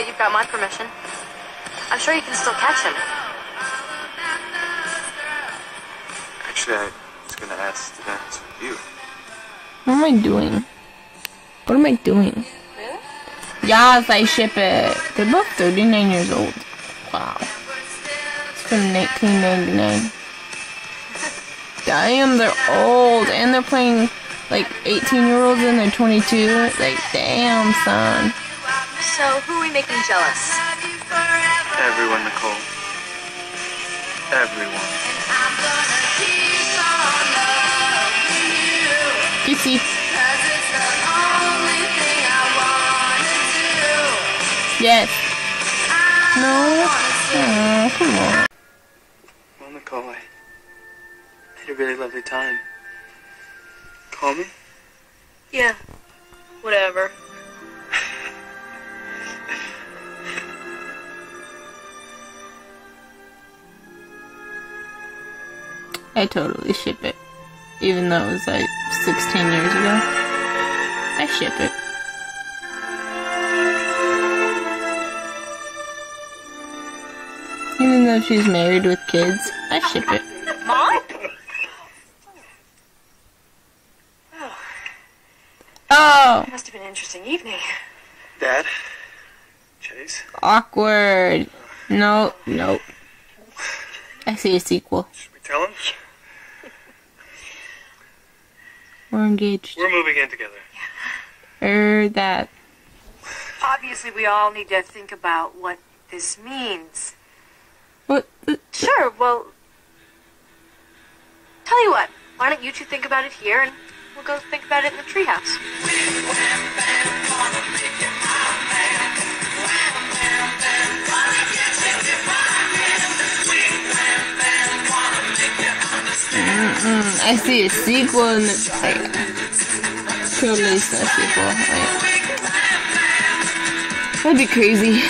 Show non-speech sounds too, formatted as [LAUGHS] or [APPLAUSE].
but you've got my permission. I'm sure you can still catch him. Actually, I was gonna ask to dance with you. What am I doing? What am I doing? Really? Yes, I ship it. They're both 39 years old. Wow. It's from 1999. [LAUGHS] Damn, they're old. And they're playing like 18 year olds and they're 22. Like, damn, son. So, who are we making jealous? Everyone, Nicole. Everyone. Kissy. Yes. No. Oh, come on. Well, Nicole, I had a really lovely time. Call me? Yeah. Whatever. I totally ship it. Even though it was like 16 years ago. I ship it. Even though she's married with kids, I ship it. Mom? Oh! Must have been an interesting evening. Dad? Chase? Awkward. No, nope. I see a sequel. Should we tell him? We're engaged. We're moving in together. Heard er, that. Obviously, we all need to think about what this means. What? Sure, well. Tell you what, why don't you two think about it here and we'll go think about it in the treehouse? I see a sequel in the. Like, totally see a sequel. Like, that'd be crazy.